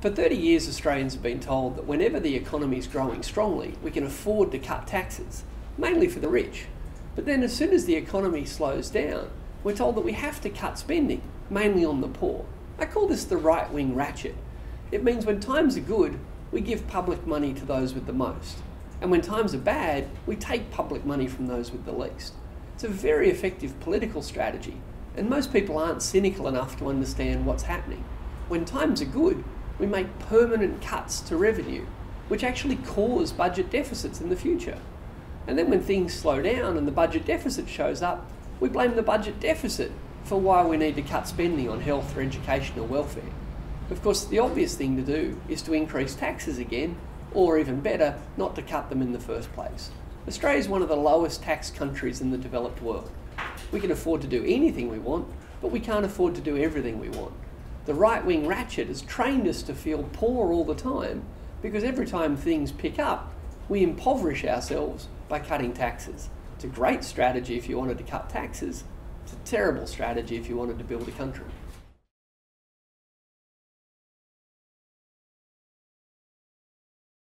For 30 years, Australians have been told that whenever the economy is growing strongly, we can afford to cut taxes, mainly for the rich. But then, as soon as the economy slows down, we're told that we have to cut spending, mainly on the poor. I call this the right wing ratchet. It means when times are good, we give public money to those with the most. And when times are bad, we take public money from those with the least. It's a very effective political strategy, and most people aren't cynical enough to understand what's happening. When times are good, we make permanent cuts to revenue, which actually cause budget deficits in the future. And then when things slow down and the budget deficit shows up, we blame the budget deficit for why we need to cut spending on health or education or welfare. Of course, the obvious thing to do is to increase taxes again, or even better, not to cut them in the first place. Australia is one of the lowest tax countries in the developed world. We can afford to do anything we want, but we can't afford to do everything we want. The right wing ratchet has trained us to feel poor all the time because every time things pick up, we impoverish ourselves by cutting taxes. It's a great strategy if you wanted to cut taxes. It's a terrible strategy if you wanted to build a country.